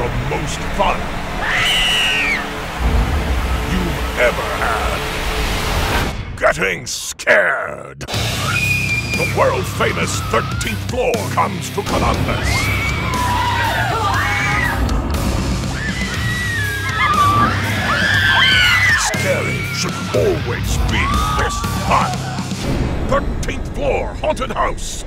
The most fun you've ever had. Getting scared. The world famous 13th floor comes to Columbus. Scary should always be this fun. 13th floor haunted house.